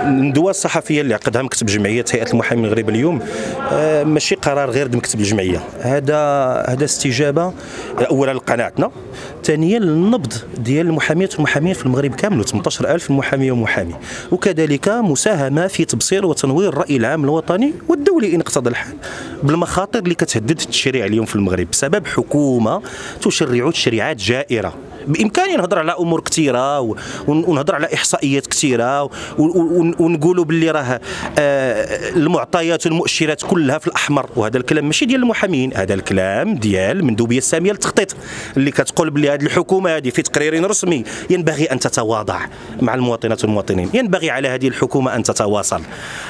الندوه الصحفية اللي عقدها مكتب جمعية هيئة المحامين المغرب اليوم آه، ماشي قرار غير مكتب الجمعية. هذا هذا استجابة اولا لقناعتنا ثانيا للنبض ديال المحاميات والمحامين في المغرب كامل 18000 محامي ومحامي. وكذلك مساهمة في تبصير وتنوير الرأي العام الوطني والدولي إن اقتضى الحال بالمخاطر اللي كتهدد التشريع اليوم في المغرب. بسبب حكومة تشرع تشريعات جائرة. بإمكاني نهضر على أمور كثيرة ونهضر على إحصائيات كثيرة ونقولوا باللي راه آه، المعطيات والمؤشرات كلها في الأحمر. وهذا الكلام ماشي ديال المحامين هذا الكلام ديال المندوبيه السامية للتخطيط اللي كتقول باللي هذه الحكومة هذه في تقرير رسمي ينبغي أن تتواضع مع المواطنات والمواطنين. ينبغي على هذه الحكومة أن تتواصل.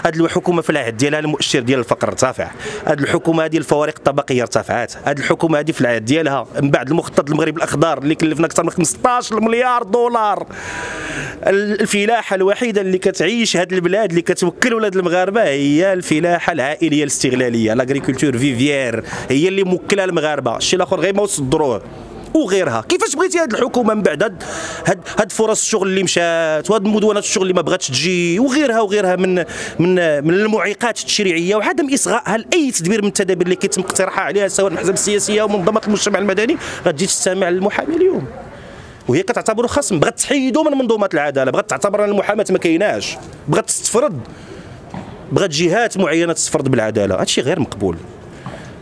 هذه الحكومة في العهد ديالها المؤشر ديال الفقر ارتفع. هذه الحكومة هذه الفوارق الطبقية ارتفعت. هذه الحكومة هذه في العهد ديالها من بعد المخطط المغرب الأخضر اللي كلفنا أكثر من 15 مليار دولار. الفلاحه الوحيده اللي كتعيش هذه البلاد اللي كتوكل ولاد المغاربة هي الفلاحه العائليه الاستغلالية. l'agriculture vivrière هي اللي موكلة المغاربة. الشيء الآخر غير ما يصدروه وغيرها. كيفاش بغيتي هذه الحكومة من بعد؟ هاد هاد, هاد فرص الشغل اللي مشات وهاد مدونات الشغل اللي ما بغاتش تجي وغيرها وغيرها من من من المعيقات التشريعية. وعدم اصغائها لاي تدبير من التدابير اللي كيتم اقتراحها عليها سواء الاحزاب السياسيه ومنظمات المجتمع المدني غتجي تستمع للمحامي اليوم. وهي كتعتبره خصم. بغات تحيدو من منظومات العدالة بغات تعتبر أن المحاماة ما كايناش بغات تستفرد بغات جهات معينة تستفرد بالعدالة. هادشي غير مقبول.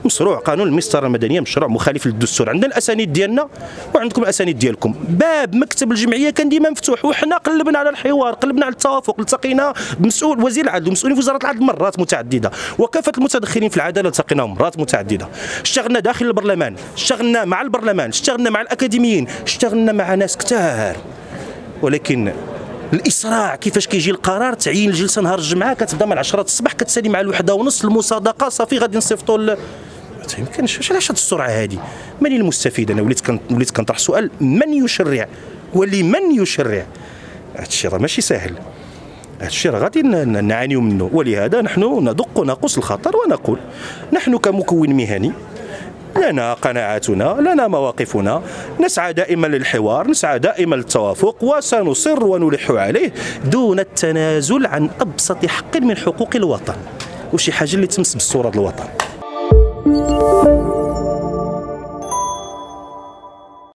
مشروع قانون المسطرة المدنية مشروع مخالف للدستور. عندنا الأسانيد ديالنا وعندكم الأسانيد ديالكم. باب مكتب الجمعية كان ديما مفتوح وحنا قلبنا على الحوار قلبنا على التوافق التقينا بمسؤول وزير العدل ومسؤولين في وزارة العدل مرات متعددة. وكافة المتدخلين في العدالة التقيناهم مرات متعددة. اشتغلنا داخل البرلمان اشتغلنا مع البرلمان اشتغلنا مع الأكاديميين اشتغلنا مع ناس كثار ولكن الإسراع كيفاش كيجي القرار تعيين الجلسة نهار الجمعة كتبدا من 10 الصباح كتسالي مع الوحدة ونص المصادقة. صافي غادي نصيفطوا ما يمكنش علاش هذه السرعة هذه من المستفيد؟ أنا وليت كن وليت كنطرح سؤال من يشرع؟ ولمن يشرع؟ هذا الشيء راه ماشي سهل هذا الشيء راه غادي نعانيو منه. ولهذا نحن ندق ناقوس الخطر ونقول نحن كمكون مهني لنا قناعاتنا لنا مواقفنا. نسعى دائما للحوار نسعى دائما للتوافق وسنصر ونلح عليه دون التنازل عن أبسط حق من حقوق الوطن. وشي حاجة اللي تمس بالصورة الوطن. Música